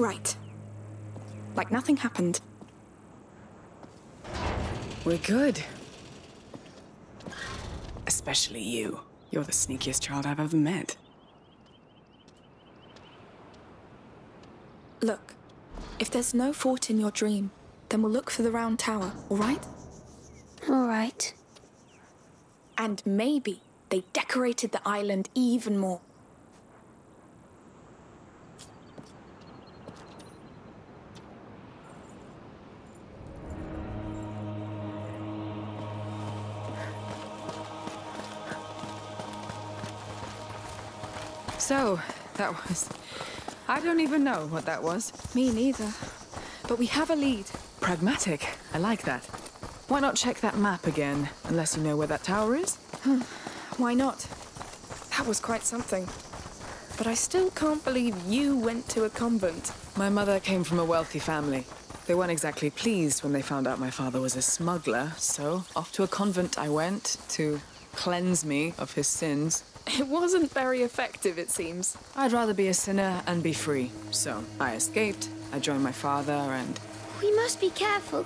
all right. Like nothing happened. We're good. Especially you. You're the sneakiest child I've ever met. Look, if there's no fort in your dream, then we'll look for the round tower, all right? All right. And maybe they decorated the island even more. So, that was... I don't even know what that was. Me neither. But we have a lead. Pragmatic. I like that. Why not check that map again, unless you know where that tower is? Hmm. Why not? That was quite something. But I still can't believe you went to a convent. My mother came from a wealthy family. They weren't exactly pleased when they found out my father was a smuggler, so off to a convent I went to cleanse me of his sins. It wasn't very effective, it seems. I'd rather be a sinner and be free. So I escaped, I joined my father, and We must be careful.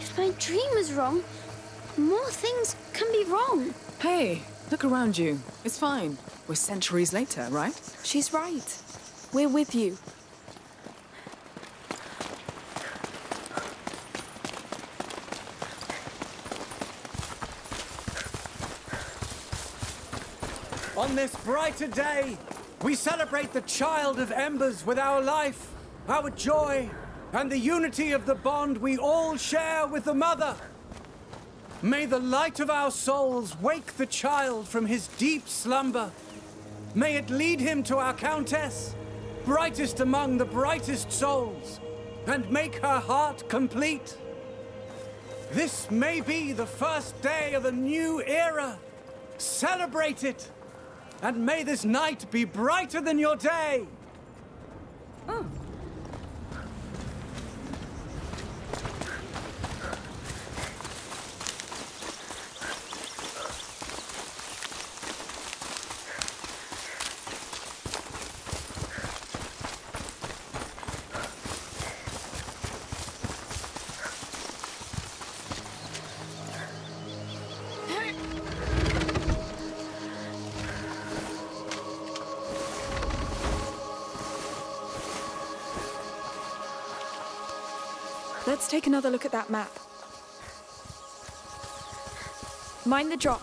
If my dream was wrong, more things can be wrong. hey, look around you. It's fine. We're centuries later, right? She's right. We're with you. On this brighter day, we celebrate the child of embers with our life, our joy, and the unity of the bond we all share with the mother. May the light of our souls wake the child from his deep slumber. May it lead him to our countess, brightest among the brightest souls, and make her heart complete. This may be the first day of a new era. Celebrate it! And may this night be brighter than your day! Oh. Let's take another look at that map. Mind the drop.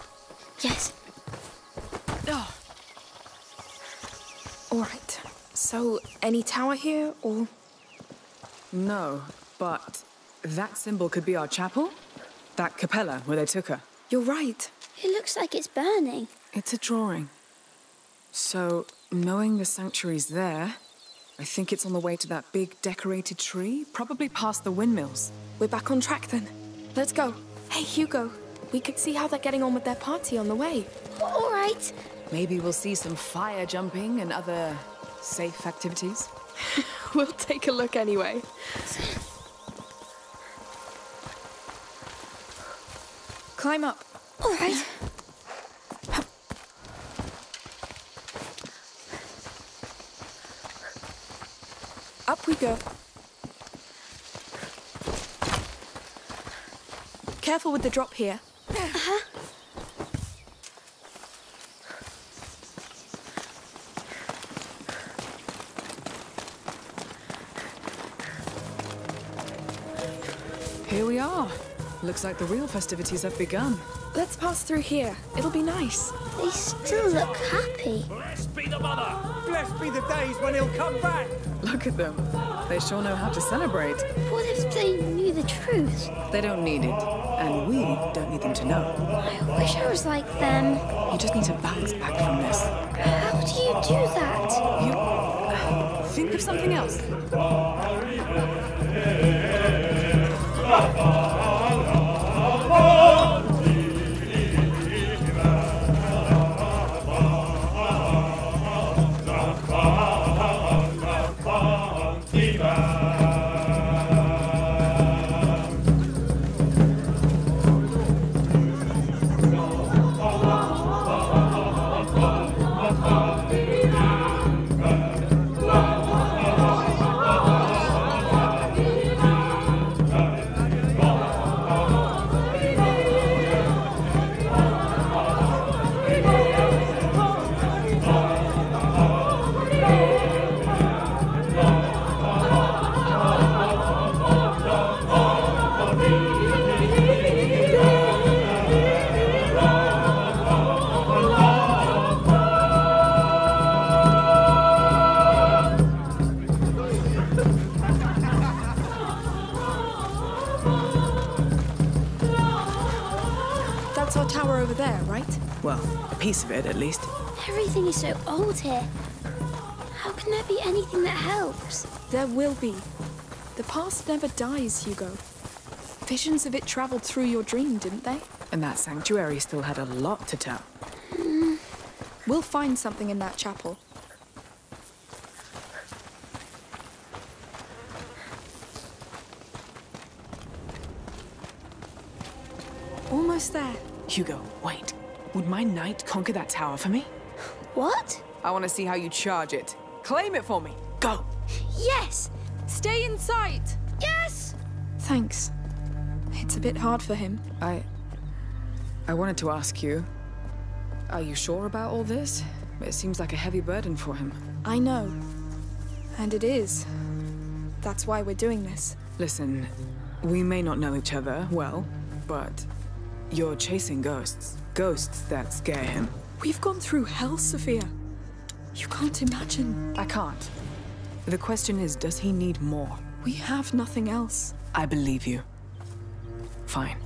Yes. Oh. All right. So, any tower here, or No, but that symbol could be our chapel? That capella where they took her. you're right. It looks like it's burning. It's a drawing. So, knowing the sanctuary's there, I think it's on the way to that big decorated tree, probably past the windmills. We're back on track then. Let's go. Hey, Hugo. We could see how they're getting on with their party on the way. All right. Maybe we'll see some fire jumping and other safe activities. We'll take a look anyway. Climb up. All right. We go. Careful with the drop here. Here we are. Looks like the real festivities have begun. Let's pass through here. It'll be nice. They still look happy. Blessed be the mother! Blessed be the days when he'll come back! Look at them. They sure know how to celebrate. What if they knew the truth? They don't need it. And we don't need them to know. I wish I was like them. You just need to bounce back from this. How do you do that? You. Uh, think of something else. piece of it, at least. Everything is so old here. How can there be anything that helps? There will be. The past never dies, Hugo. Visions of it traveled through your dream, didn't they? And that sanctuary still had a lot to tell. Hmm. We'll find something in that chapel. Almost there. Hugo, wait. Would my knight conquer that tower for me? What? I want to see how you charge it. Claim it for me. Go! Yes! Stay in sight! Yes! Thanks. It's a bit hard for him. I... I wanted to ask you... Are you sure about all this? It seems like a heavy burden for him. I know. And it is. That's why we're doing this. Listen, we may not know each other well, but you're chasing ghosts. Ghosts that scare him. We've gone through hell, Sophia. You can't imagine. I can't. The question is, does he need more? We have nothing else. I believe you. Fine.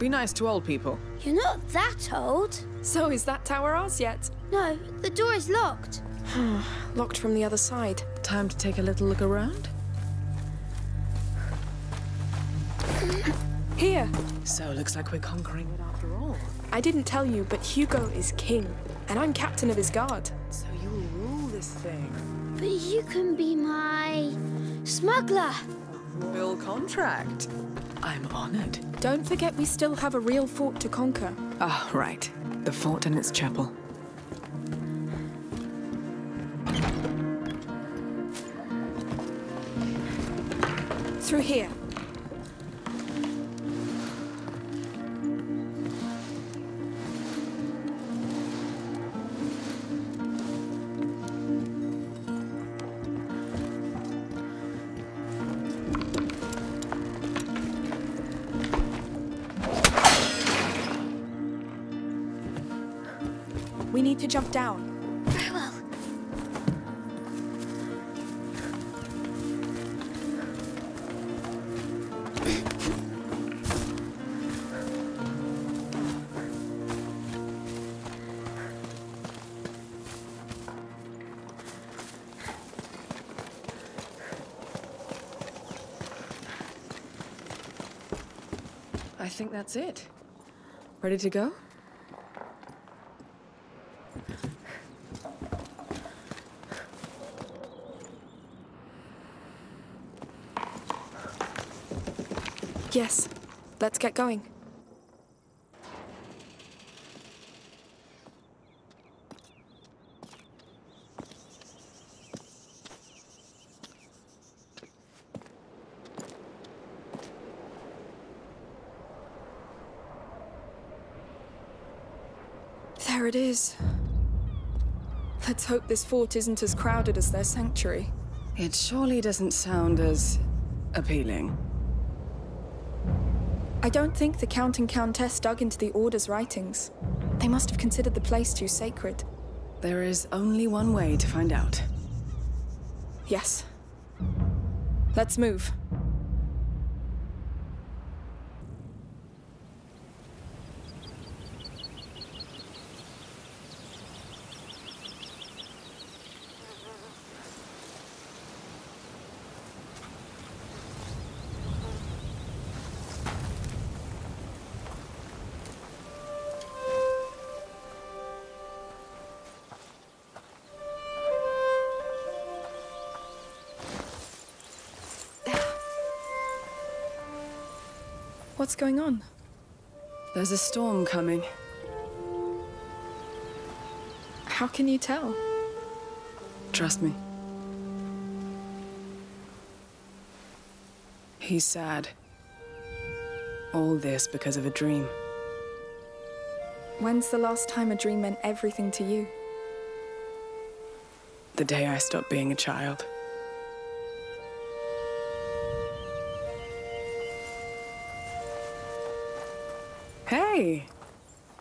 Be nice to old people. You're not that old. So is that tower ours yet? No, the door is locked. Locked from the other side. Time to take a little look around? Here! So, looks like we're conquering it after all. I didn't tell you, but Hugo is king, and I'm captain of his guard. So you'll rule this thing. But you can be my smuggler. Royal contract. I'm honored. Don't forget we still have a real fort to conquer. Ah, right. The fort and its chapel. Through here. Think that's it. Ready to go? Yes. Let's get going. There it is. Let's hope this fort isn't as crowded as their sanctuary. It surely doesn't sound as appealing. I don't think the Count and Countess dug into the Order's writings. They must have considered the place too sacred. There is only one way to find out. Yes. Let's move. What's going on? There's a storm coming. How can you tell? Trust me. He's sad. All this because of a dream. When's the last time a dream meant everything to you? The day I stopped being a child. Hey,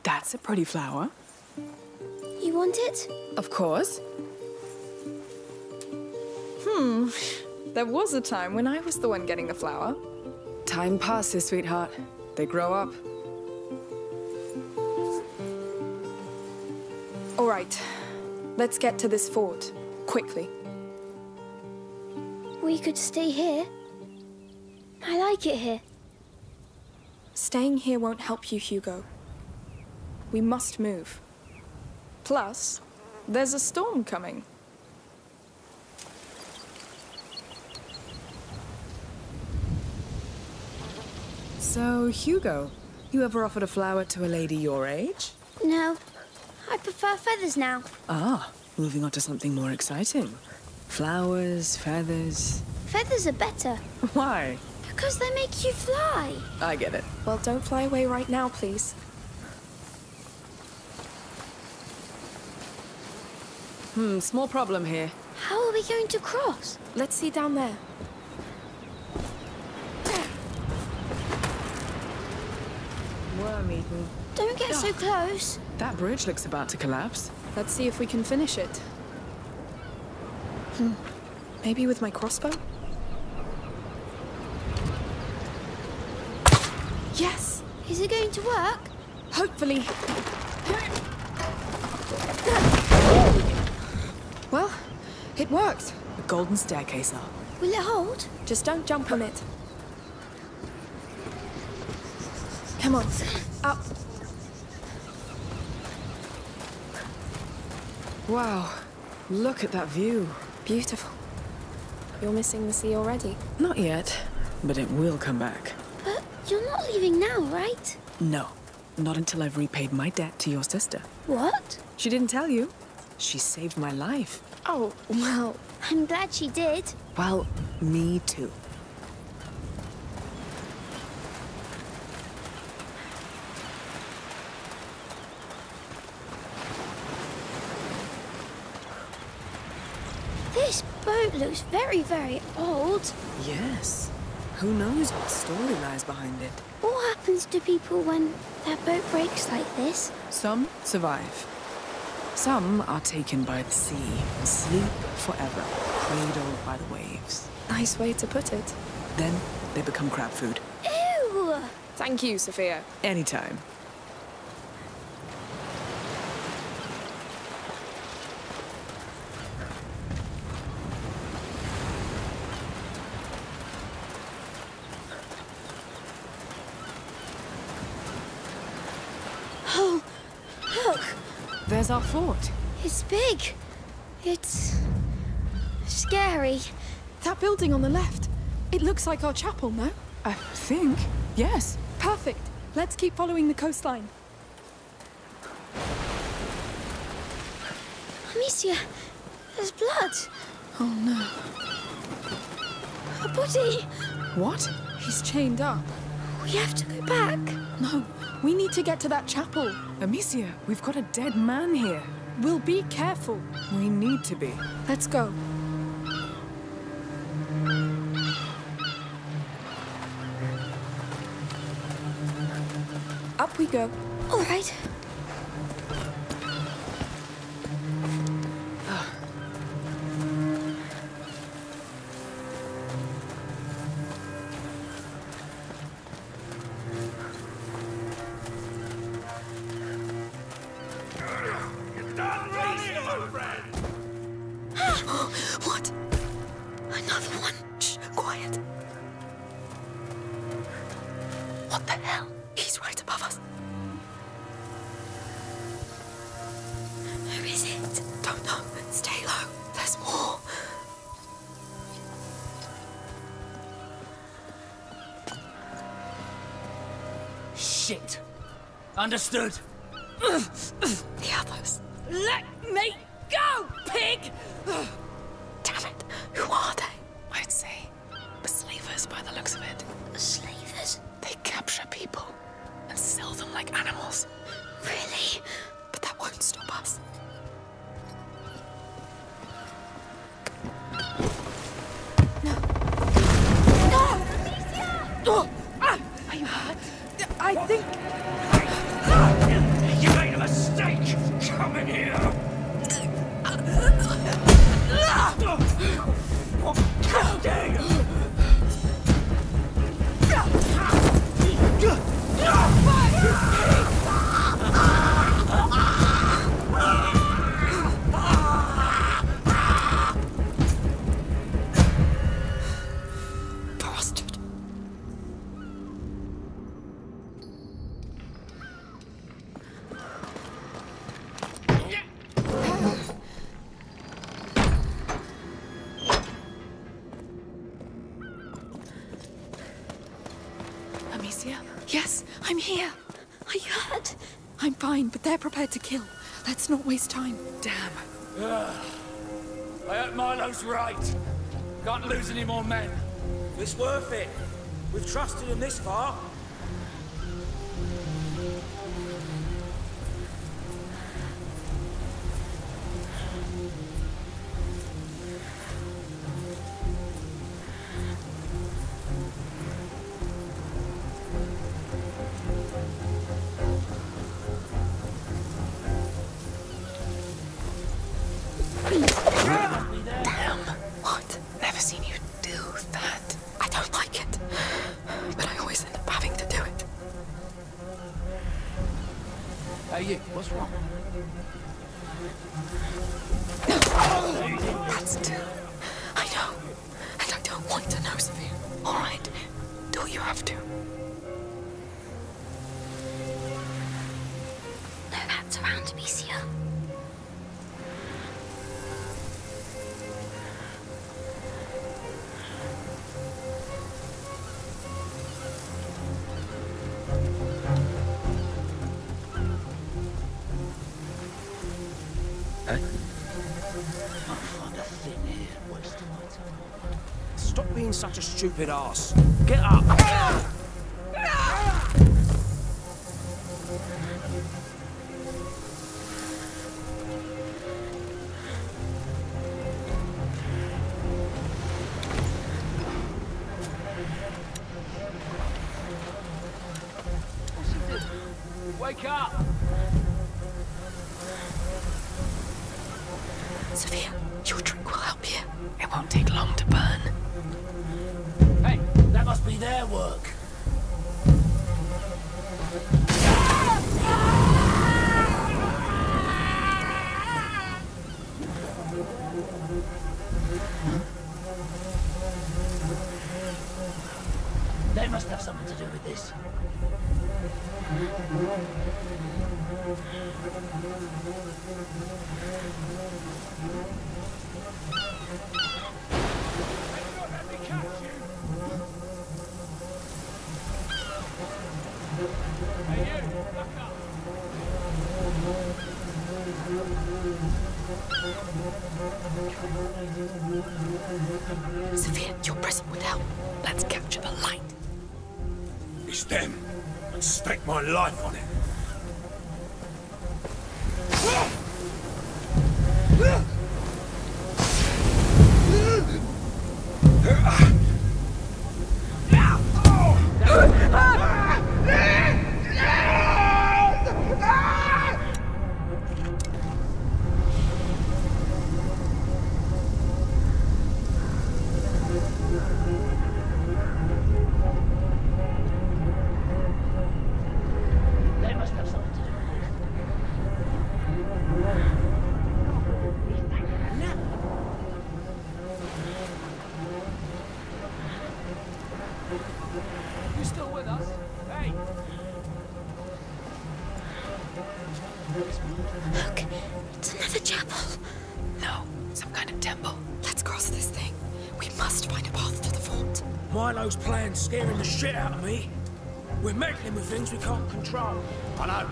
that's a pretty flower. You want it? Of course. Hmm, there was a time when I was the one getting the flower. Time passes, sweetheart. They grow up. All right, let's get to this fort, quickly. We could stay here. I like it here. Staying here won't help you, Hugo. We must move. Plus, there's a storm coming. So, Hugo, you ever offered a flower to a lady your age? No, I prefer feathers now. Ah, moving on to something more exciting. Flowers, feathers. Feathers are better Why? because they make you fly. I get it. Well, don't fly away right now, please. Hmm, small problem here. How are we going to cross? Let's see down there. Worm eaten. Don't get so close. That bridge looks about to collapse. Let's see if we can finish it. Hmm. Maybe with my crossbow? Yes! Is it going to work? Hopefully. Well, it worked. A golden staircase up. Will it hold? Just don't jump on it. Come on, up. Wow, look at that view. Beautiful. You're missing the sea already. Not yet, but it will come back. You're not leaving now, right? No, not until I've repaid my debt to your sister. What? She didn't tell you. She saved my life. Oh, well, I'm glad she did. Well, me too. This boat looks very, very old. Yes. Who knows what story lies behind it? What happens to people when their boat breaks like this? Some survive. Some are taken by the sea and sleep forever, cradled by the waves. nice way to put it. Then they become crab food. Ew! Thank you, Sophia. Anytime. Oh, look, There's our fort. it's big. It's scary. That building on the left. It looks like our chapel, no? I think. Yes. Perfect. Let's keep following the coastline. Amicia, there's blood. Oh no. A body. What? He's chained up. We have to go back. No, we need to get to that chapel. Amicia, we've got a dead man here. We'll be careful. We need to be. Let's go. Up we go. All right. Shit. Understood. The others. Let me go, pig! Waste time. Damn. I hope Milo's right. Can't lose any more men. It's worth it. We've trusted him this far. What's wrong? That's two. I know. And I don't want to know, Sophia. All right. Do what you have to. No rats around. Stop being such a stupid ass. Get up. Scaring the shit out of me. We're meddling with things we can't control. I know.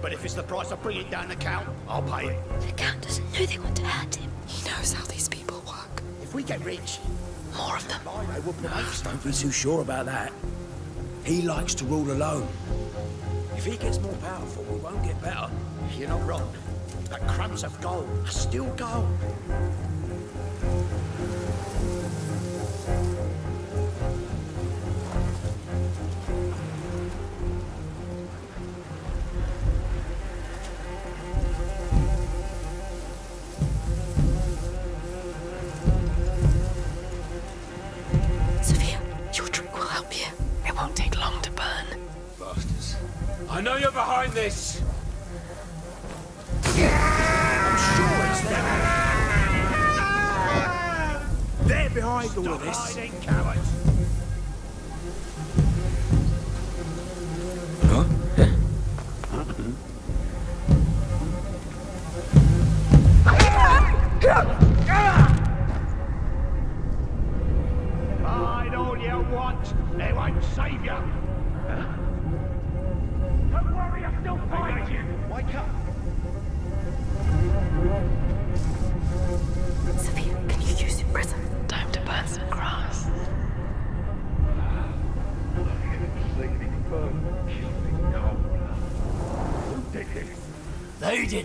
But if it's the price of bringing down the Count, I'll pay it. The Count doesn't know they want to hurt him. He knows how these people work. If we get rich, More of them. Milo will promote us. Don't be too sure about that. He likes to rule alone. If he gets more powerful, we won't get better. You're not wrong. But crumbs of gold are still gold.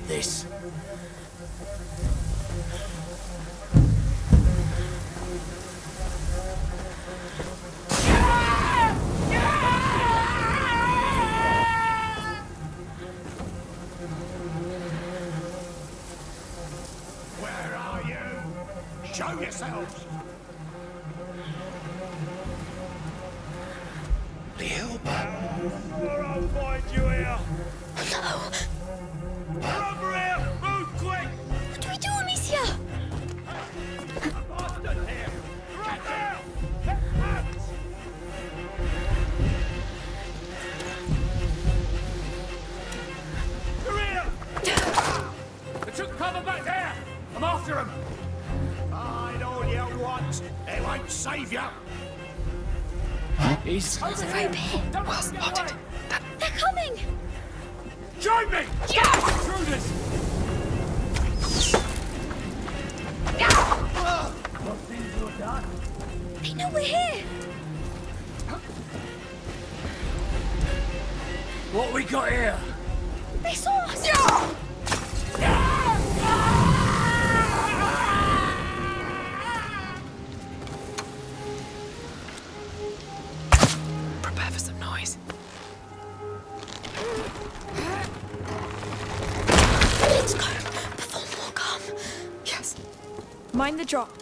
This! The drop.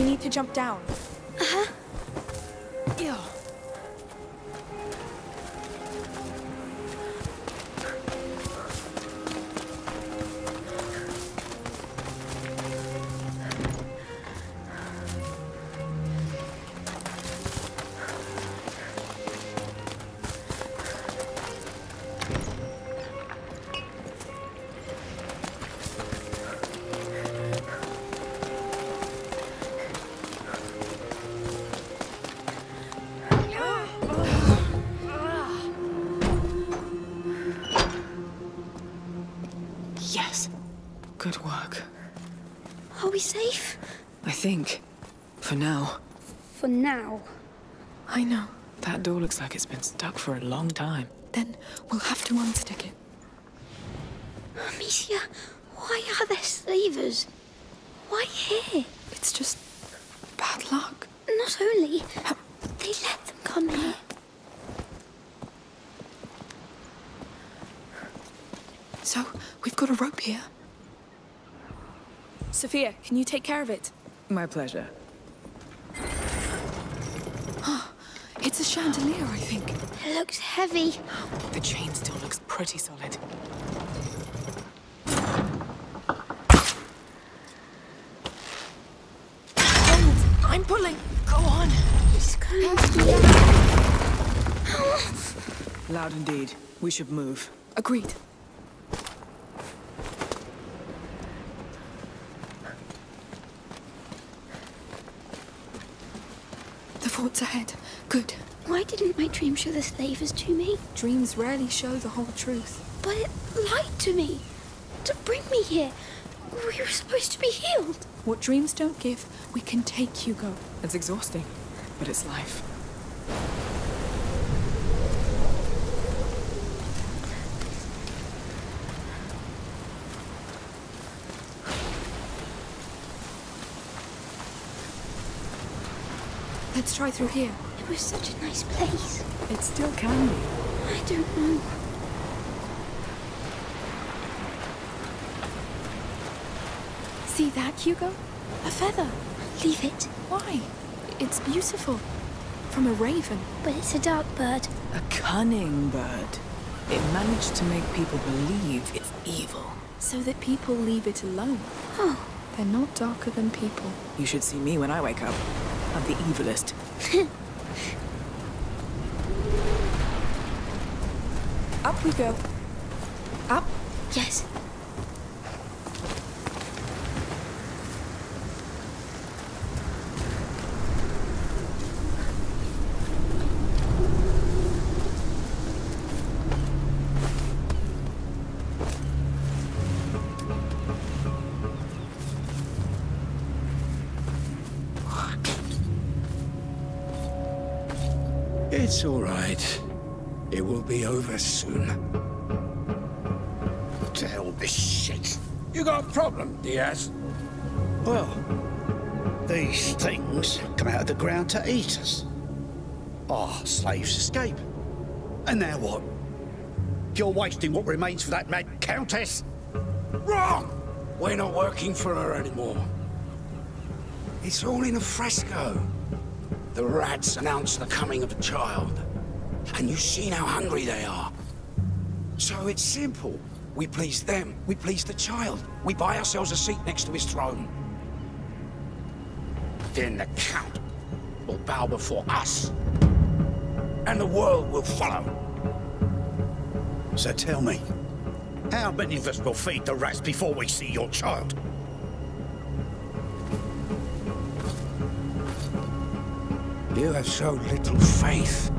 We need to jump down. Looks like it's been stuck for a long time. Then we'll have to unstick it. Amicia, why are there slavers? Why here? It's just bad luck. Not only, they let them come here. So, we've got a rope here. Sophia, can you take care of it? My pleasure. It's a chandelier, I think. It looks heavy. The chain still looks pretty solid. Oh, I'm pulling! Go on! It's going Loud indeed. We should move. Agreed. The slave is to me. Dreams rarely show the whole truth. But it lied to me. To bring me here. We were supposed to be healed. What dreams don't give, we can take, Hugo. It's exhausting, but it's life. Let's try through here. It was such a nice place. It still can be. I don't know. See that, Hugo? A feather. Leave it. Why? It's beautiful. From a raven. But it's a dark bird. A cunning bird. It managed to make people believe it's evil. So that people leave it alone. Oh, They're not darker than people. You should see me when I wake up. I'm the evilest. Up we go. Up. yes. You got a problem, Diaz? Well, These things come out of the ground to eat us. Our slaves escape. And now what? You're wasting what remains for that mad countess? Wrong! we're not working for her anymore. It's all in a fresco. The rats announce the coming of a child. And you've seen how hungry they are. So it's simple. We please them, we please the child. We buy ourselves a seat next to his throne. Then the Count will bow before us. And the world will follow. So tell me, how many of us will feed the rats before we see your child? You have so little faith.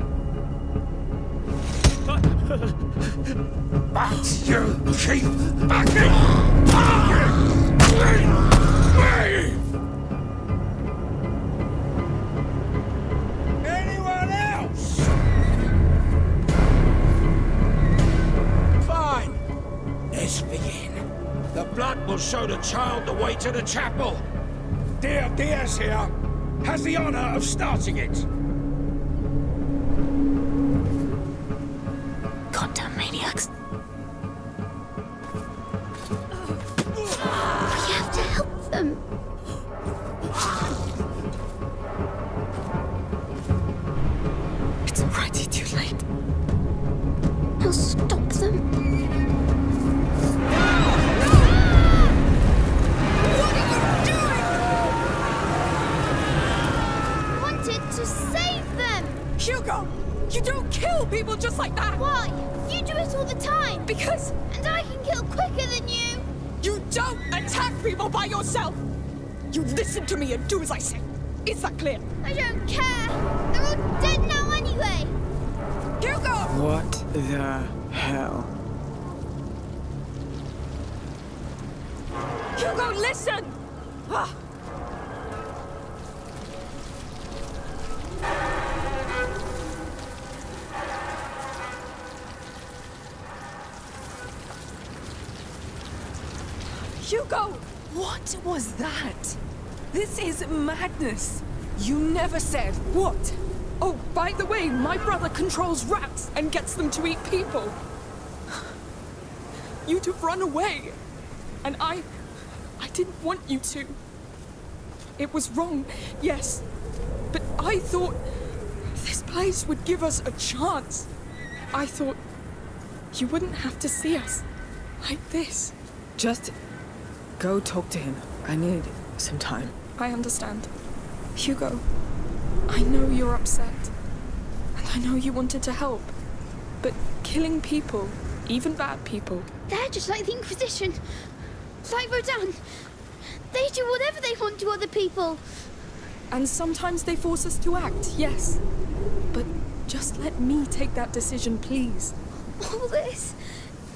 But you keep backing me! Anyone else? Fine. Let's begin. The blood will show the child the way to the chapel. Dear Diaz here has the honor of starting it. Controls rats and gets them to eat people. You'd have run away. And I. I didn't want you to. It was wrong, yes. But I thought this place would give us a chance. I thought you wouldn't have to see us like this. Just go talk to him. I need some time. I understand. Hugo, I know you're upset. I know you wanted to help. But killing people, even bad people, They're just like the Inquisition. Like Rodan. They do whatever they want to other people. and sometimes they force us to act, yes. But just let me take that decision, please. All this.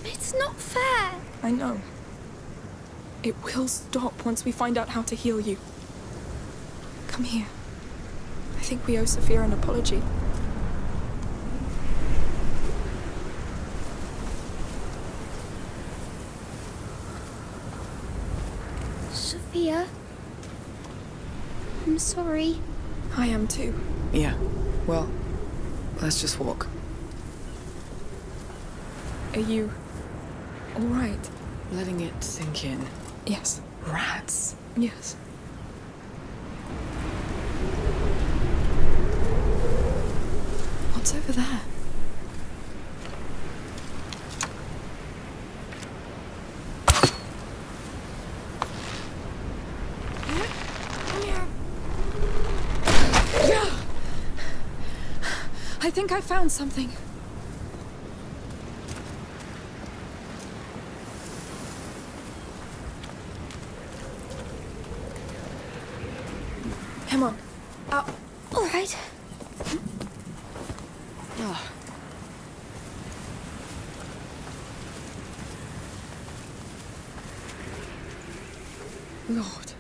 It's not fair. I know. It will stop once we find out how to heal you. Come here. I think we owe Sophia an apology. Sophia. I'm sorry. I am too. Yeah. Well, let's just walk. Are you all right? Letting it sink in. Yes. Rats. Yes. What's over there? I found something. Come on. Up. All right. Oh. Lord.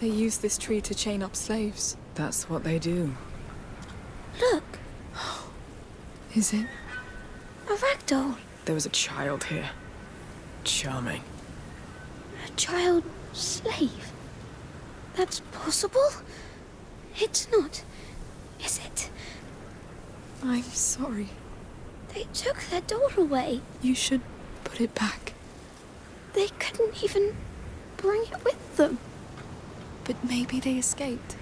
They use this tree to chain up slaves. That's what they do. Look, Is it? a ragdoll. There was a child here. Charming. A child slave. That's possible? It's not, is it? I'm sorry. They took their doll away. You should put it back. They couldn't even bring it with them. But maybe they escaped.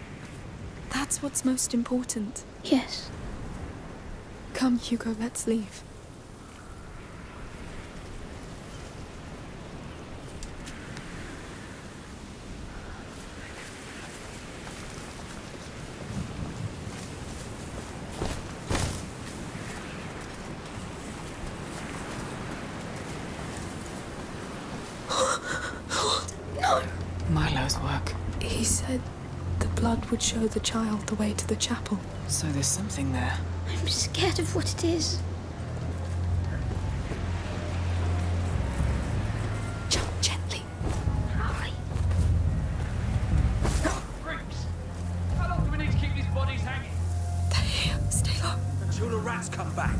That's what's most important. Yes. Come, Hugo, let's leave. Milo's work. He said the blood would show the child the way to the chapel. So there's something there. I'm scared of what it is. Jump gently. Hurry. Freaks! How long do we need to keep these bodies hanging? They're here. Stay low. Until the rats come back,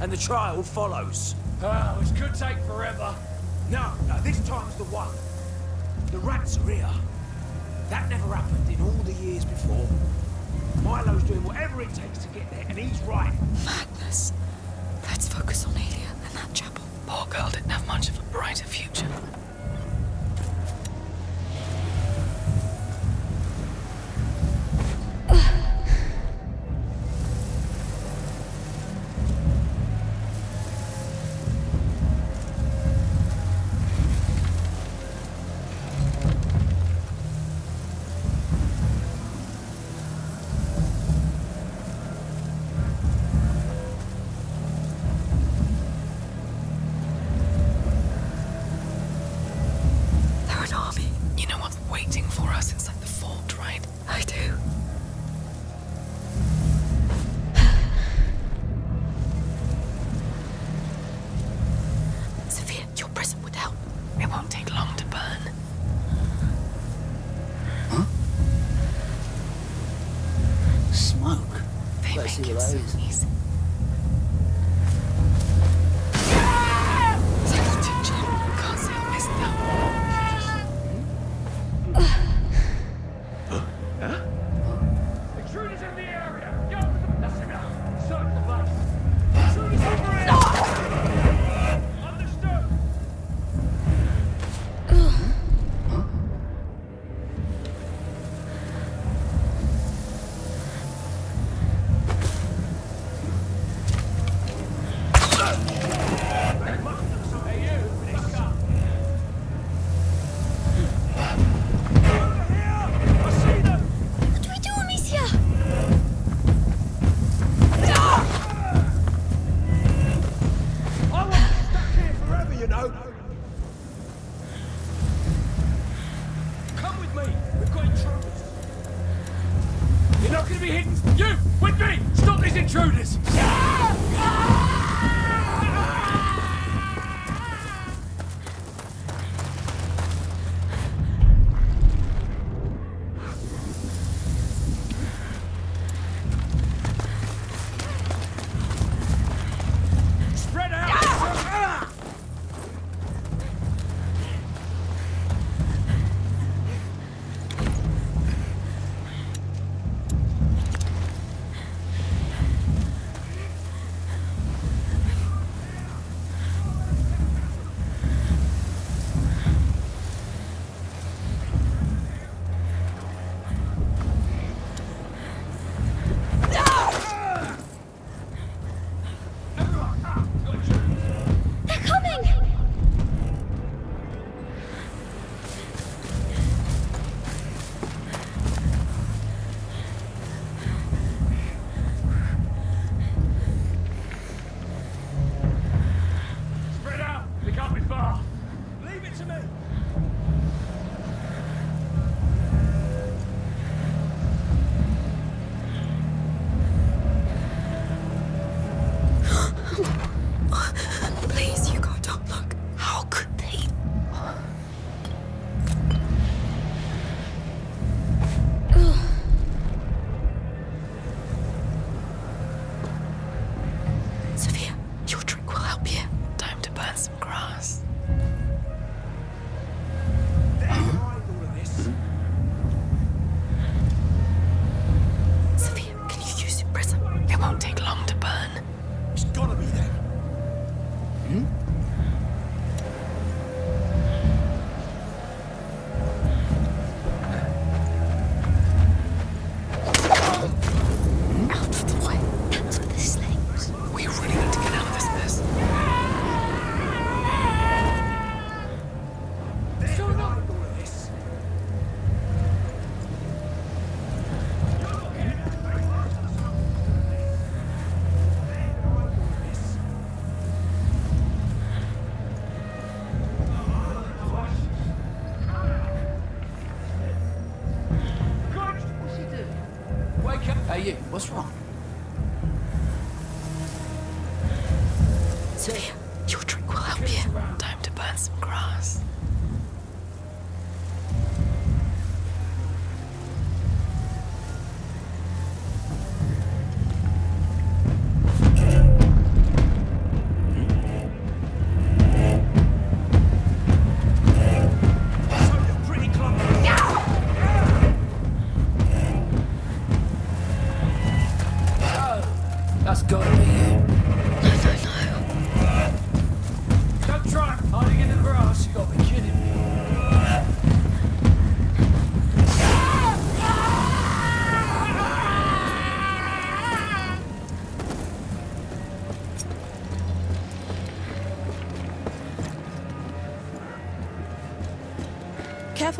and the trial follows. Ah, oh, this could take forever. No, no, this time's the one. The rats are here. That never happened in all the years before. Milo's doing whatever it takes to get there, and he's right. Madness. Let's focus on Aelia and that chapel. Poor girl didn't have much of a brighter future.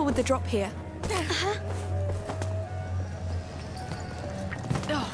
Careful with the drop here. That's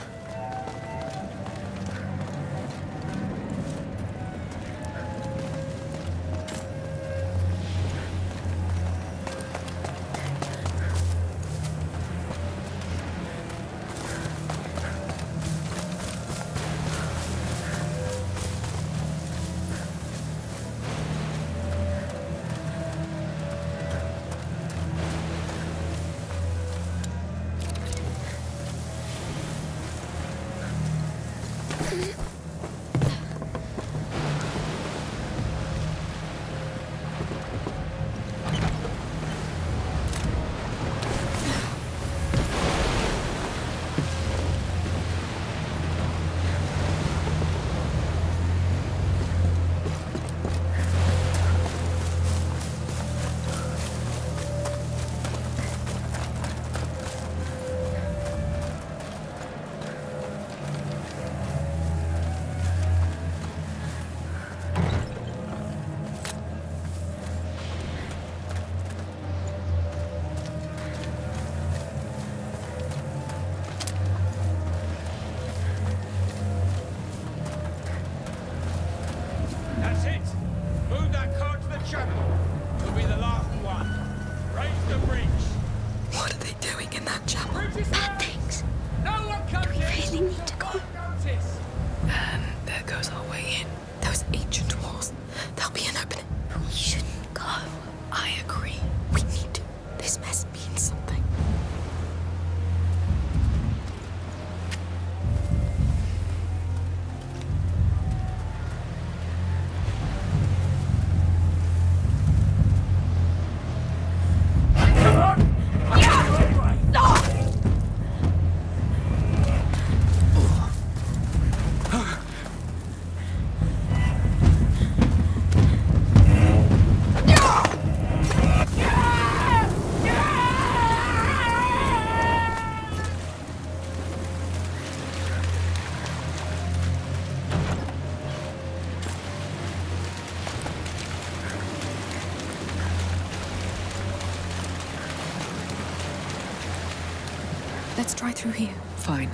try through here. Fine.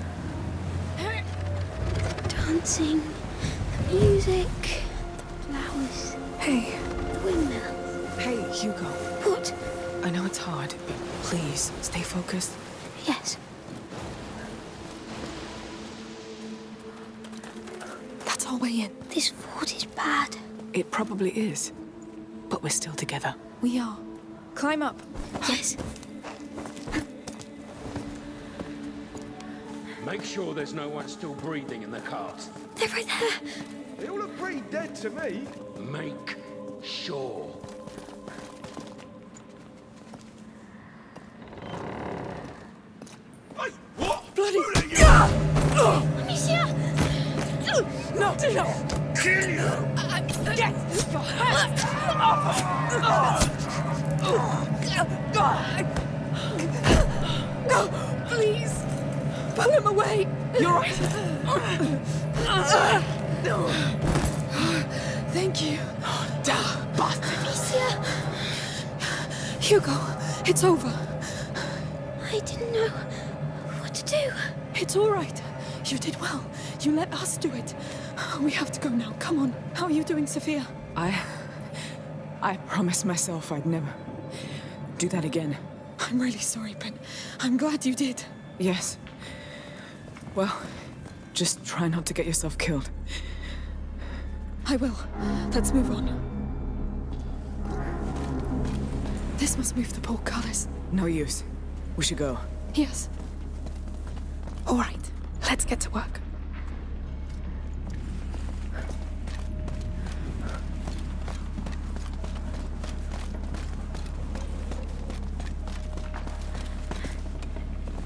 Dancing, the music, the flowers, Hey, the windmill. Hey, Hugo. What? I know it's hard, but please stay focused. Yes. that's our way in. This fort is bad. It probably is. But we're still together. We are. Climb up. Yes. Make sure there's no one still breathing in the cart. They're right there. They all look pretty dead to me. Make sure. Hey, what? Bloody- Amicia! No, no. Kill you! Get your hands off! No, please. Pull him away. You're right. Thank you. Damn bastard. Amicia! Hugo, it's over. I didn't know what to do. It's all right. You did well. You let us do it. We have to go now. Come on. How are you doing, Sophia? I. I promised myself I'd never do that again. I'm really sorry, but I'm glad you did. Yes. Well, just try not to get yourself killed. I will. Let's move on. This must move the portcullis. No use. We should go. Yes. All right. Let's get to work.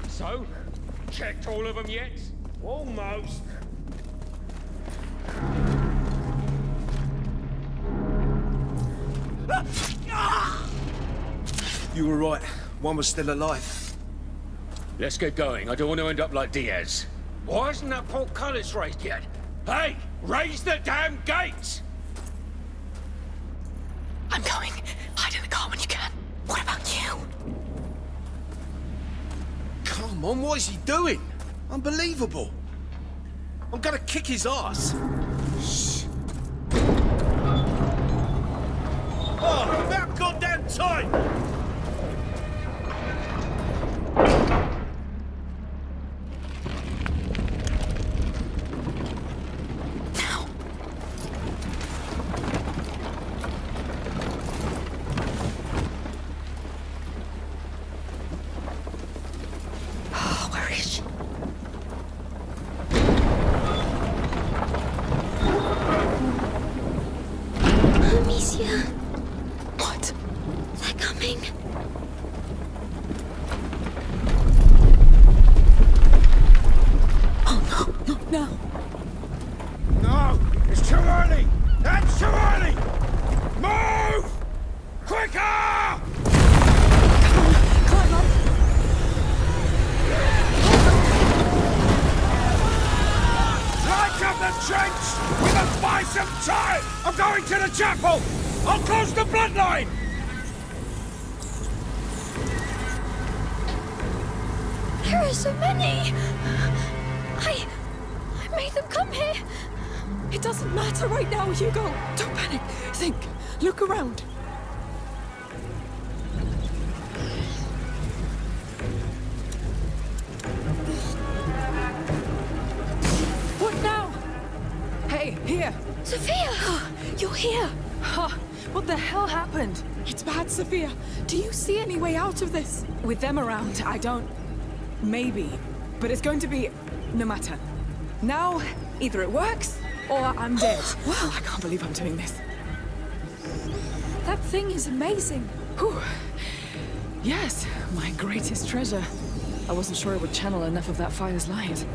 So, checked all of them yet? Almost. You were right. One was still alive. Let's get going. I don't want to end up like Diaz. Why isn't that portcullis raised yet? Hey, raise the damn gates! On, what is he doing? Unbelievable. I'm gonna kick his ass. Shh. Oh, about goddamn time! Here! Sophia! You're here. Huh, what the hell happened? It's bad, Sophia. Do you see any way out of this? With them around, I don't... Maybe. But it's going to be... no matter. Now, either it works, or I'm dead. Wow. I can't believe I'm doing this. That thing is amazing. Whew. Yes, my greatest treasure. I wasn't sure it would channel enough of that fire's light.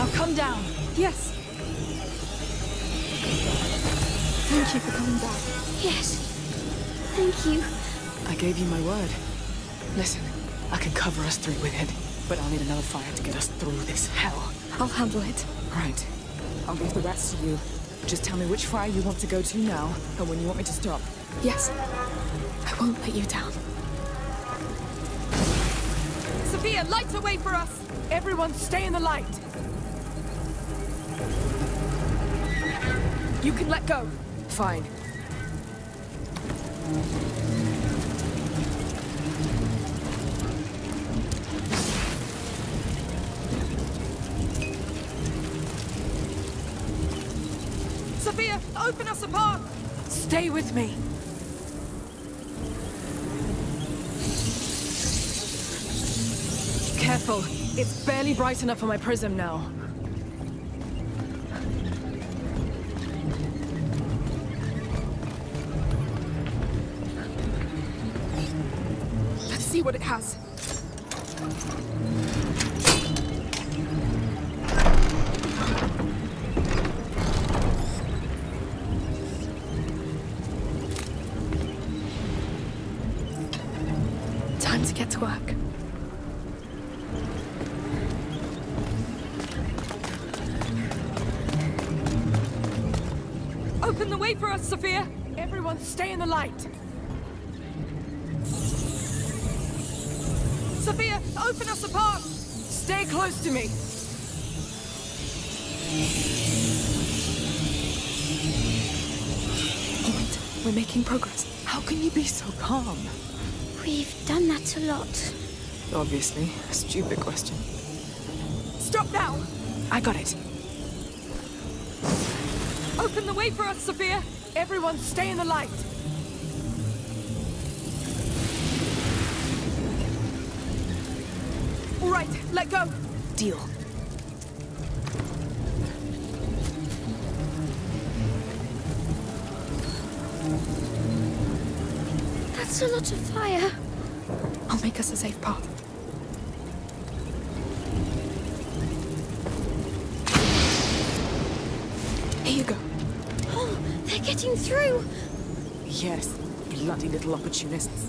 Now come down. Yes. Thank you for coming back. Yes. Thank you. I gave you my word. Listen, I can cover us through with it, but I'll need another fire to get us through this hell. I'll handle it. Right. I'll give the rats to you. Just tell me which fire you want to go to now, and when you want me to stop. Yes. I won't let you down. Sophia, light a way for us! Everyone stay in the light! You can let go. Fine. Sophia, open us a path! Stay with me. Careful. It's barely bright enough for my prism now. the light. Sophia, open us a path. Stay close to me. Point, we're making progress. How can you be so calm? We've done that a lot. Obviously. A stupid question. Stop now! I got it. Open the way for us, Sophia! Everyone stay in the light! Let go! Deal. That's a lot of fire. I'll make us a safe path. Here you go. Oh, they're getting through! Yes, bloody little opportunists.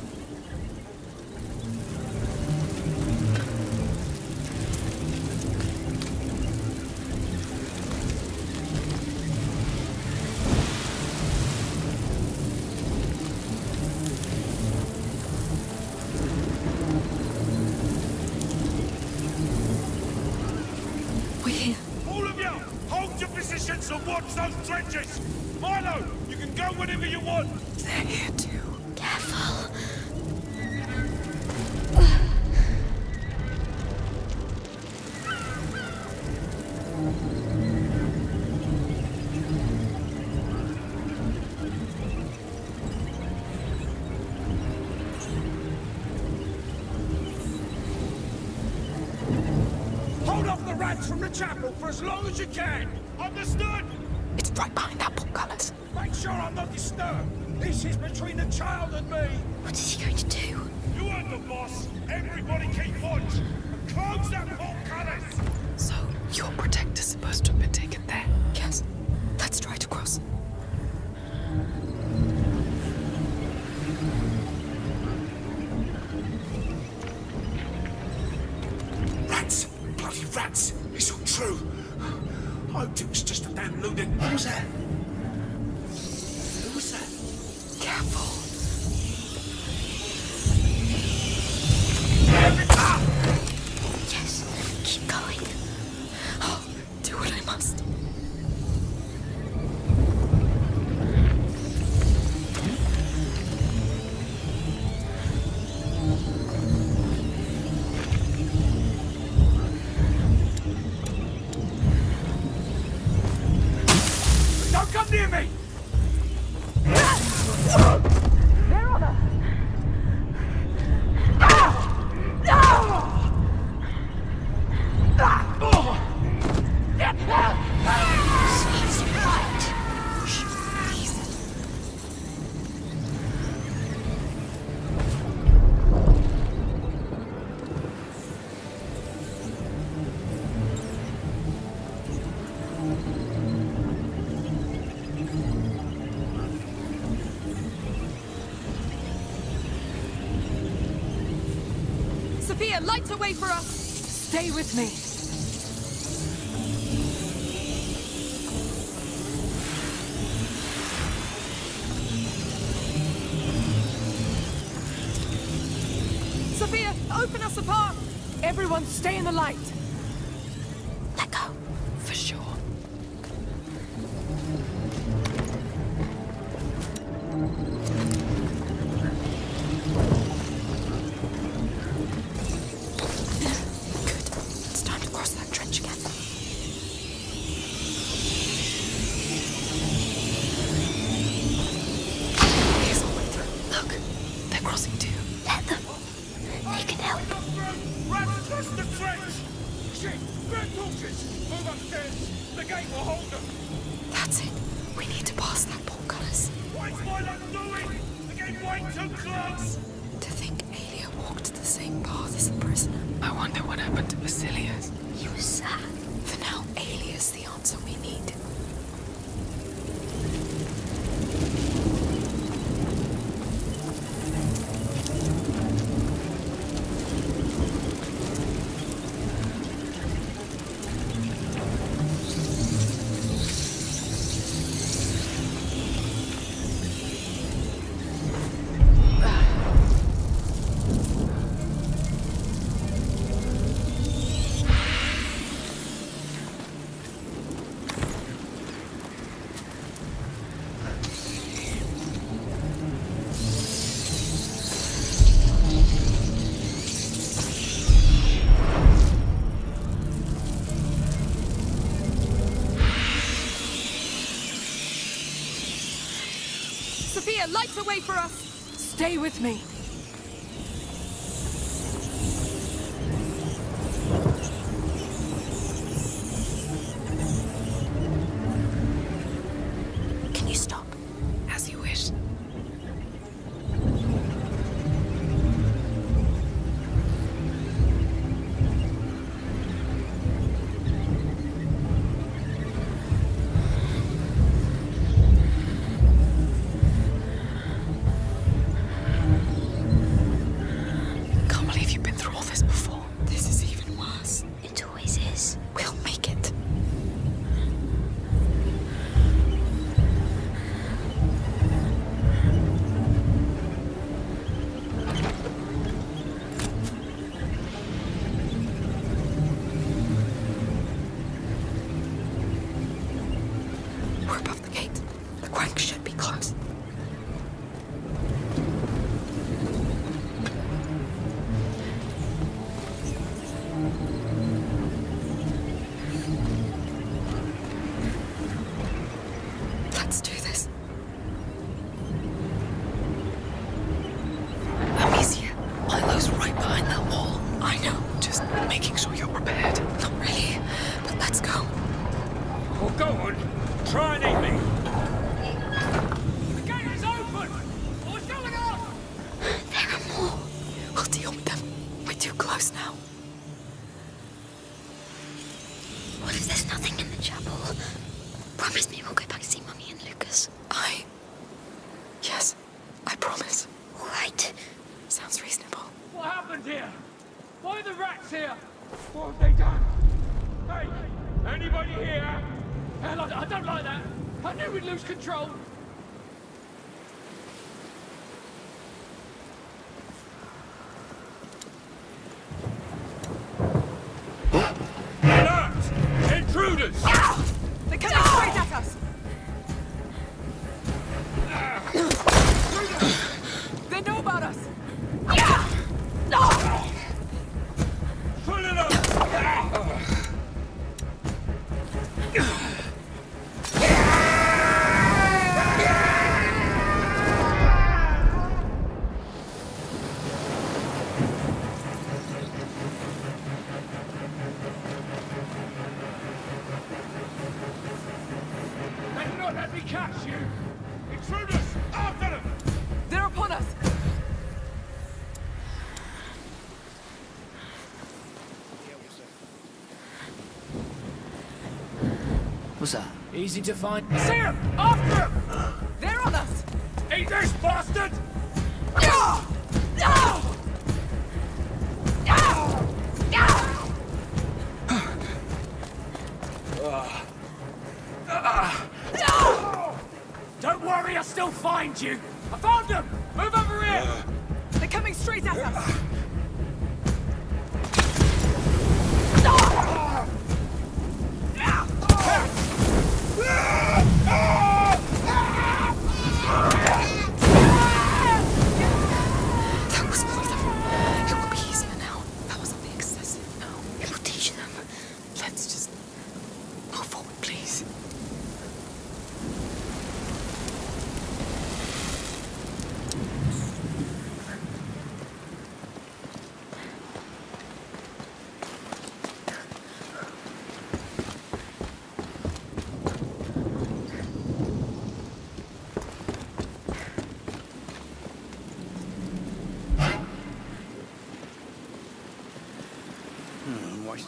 it's just a damn loaded. Who's that? lights away for us! Stay with me. gate will hold them. That's it. We need to pass that portcullis. What's my luck doing? Again, way too close. To think Aelia walked the same path as the prisoner. I wonder what happened to Basilius. He was sad. For now, Aelia's the answer we need. lights away for us. Stay with me. closer. Easy to find. Sam! After him! They're on us! Eat this, bastard! No! No! No! No! Don't worry, I'll still find you! I found them! Move over here! They're coming straight at us!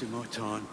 wasting my time.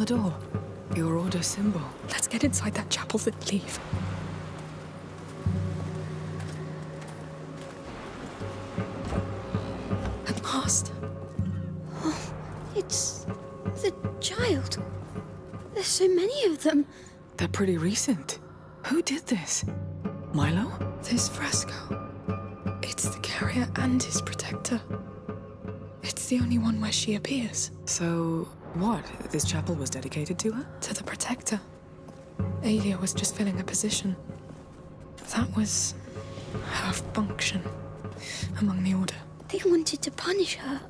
The door. Your order symbol. Let's get inside that chapel then leave. At last. Oh, it's the child. There's so many of them. They're pretty recent. Who did this? Milo? This fresco. It's the carrier and his protector. It's the only one where she appears. So, what? This chapel was dedicated to her? To the protector. Aelia was just filling a position. That was her function among the Order. They wanted to punish her.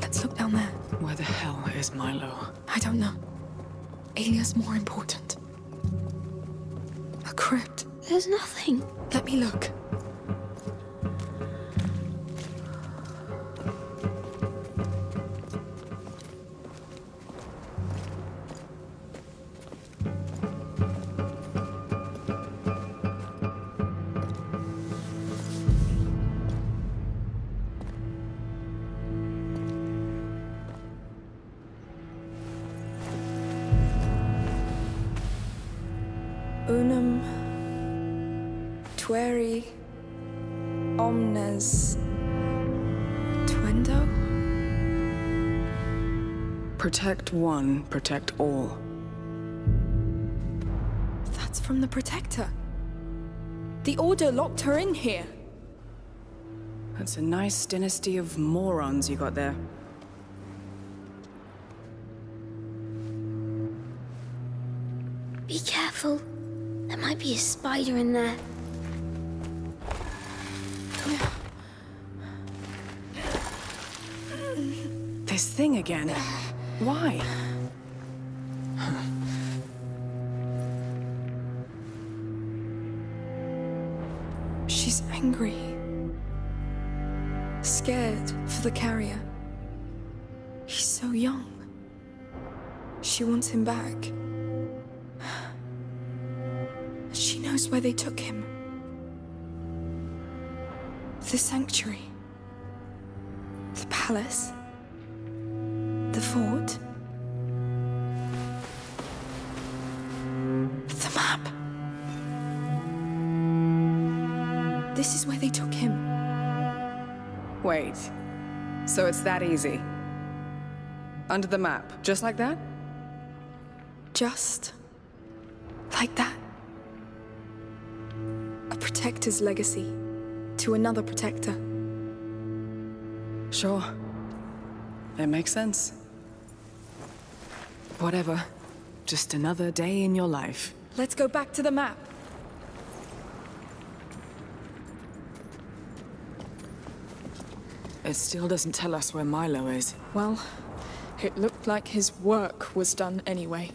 Let's look down there. Where the hell is Milo? I don't know. Aelia's more important. A crypt. There's nothing. Let me look. Protect one, protect all. That's from the Protector. The Order locked her in here. That's a nice dynasty of morons you got there. Be careful. There might be a spider in there. This thing again. Why? She's angry. Scared for the carrier. He's so young. She wants him back. She knows where they took him. The sanctuary. The palace. The fort. The map. This is where they took him. Wait. So it's that easy? Under the map, just like that? Just like that. A protector's legacy to another protector. Sure. It makes sense. Whatever. Just another day in your life. Let's go back to the map. It still doesn't tell us where Milo is. Well, it looked like his work was done anyway.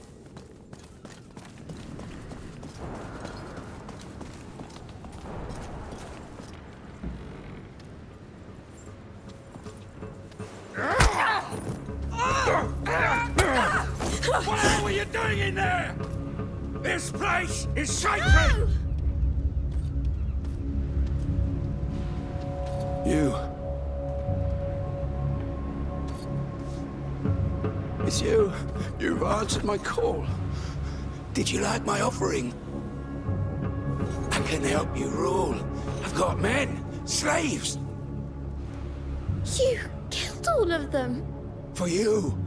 It's you. You've answered my call. Did you like my offering? I can help you rule. I've got men, slaves, You killed all of them. for you.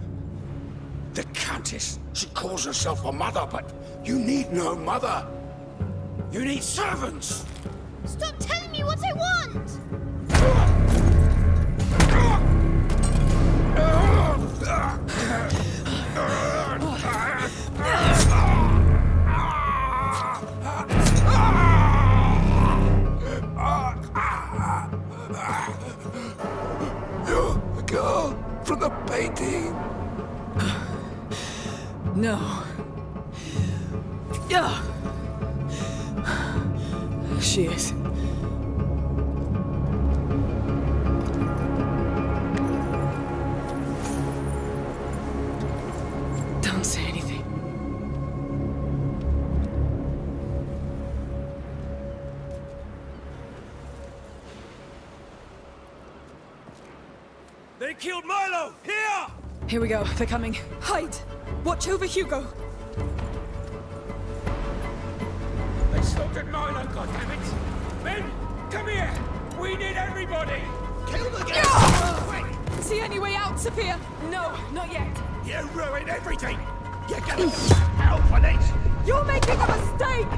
The Countess, she calls herself a mother, but you need no mother. You need servants. Stop telling me what I want! No. Yeah. She is. Don't say anything. They killed Milo! Here! Here we go. They're coming. Hide! Watch over Hugo! They slaughtered Milo, goddammit! Men, come here! We need everybody! Kill the guy! See any way out, Sophia? No, not yet. You ruined everything! You're gonna hell for this! You're making a mistake!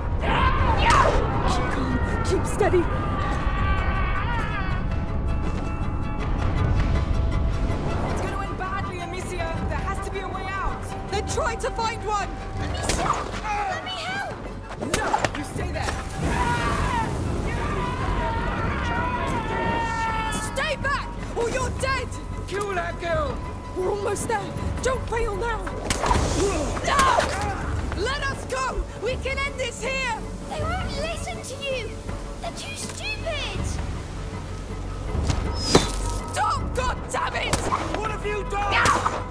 Keep calm, keep steady. It! What have you done?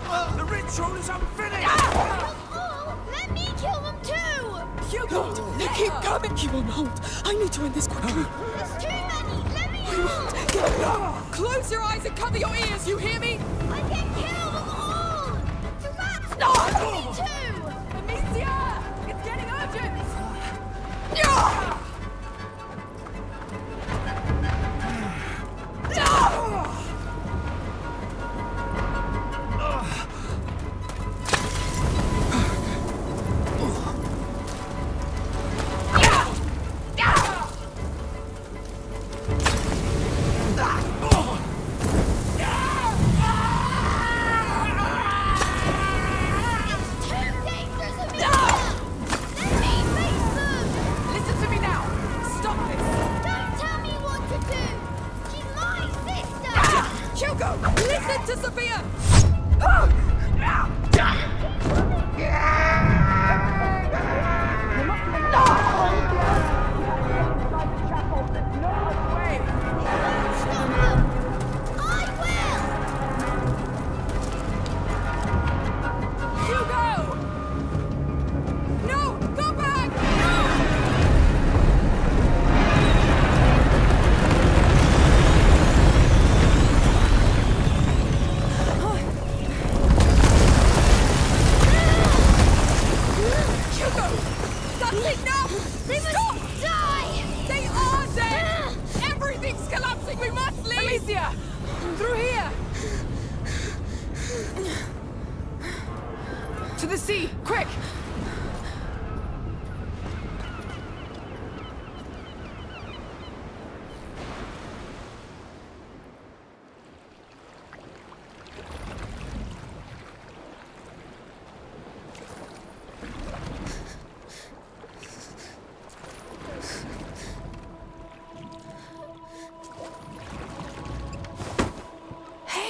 Uh, the ritual is unfinished! Oh, let me kill them too. Hugo, they keep coming. He won't hold. I need to end this quickly. There's too many. Let me We won't. Get up. Close your eyes and cover your ears. You hear me? I can kill them all. The rats No. me too. Amicia! It's getting urgent! No!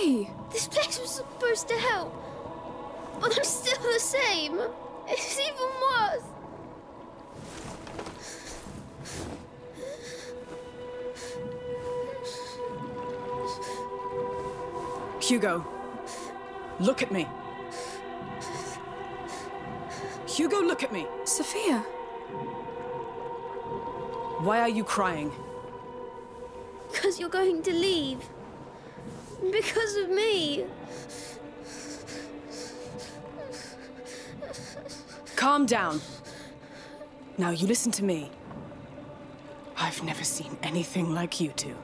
Hey! This place was supposed to help, but I'm still the same. It's even worse. Hugo, look at me. Hugo, look at me. Sophia! Why are you crying? Because you're going to leave. Because of me. Calm down. Now you listen to me. I've never seen anything like you two.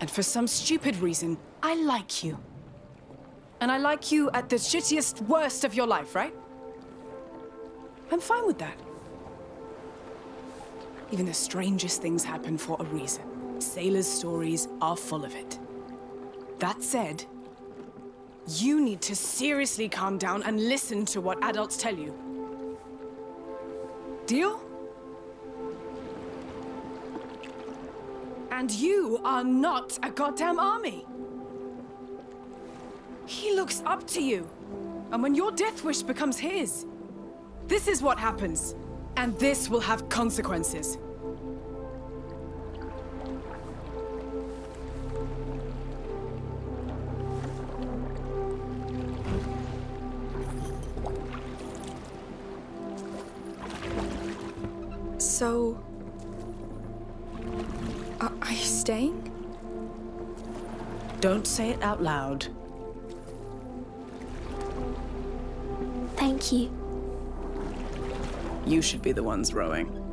And for some stupid reason, I like you. And I like you at the shittiest, worst of your life, right? I'm fine with that. Even the strangest things happen for a reason. Sailors' stories are full of it. That said, you need to seriously calm down and listen to what adults tell you. Deal? And you are not a goddamn army. He looks up to you. And when your death wish becomes his, this is what happens. And this will have consequences. So. Are, are you staying? Don't say it out loud. Thank you. You should be the ones rowing.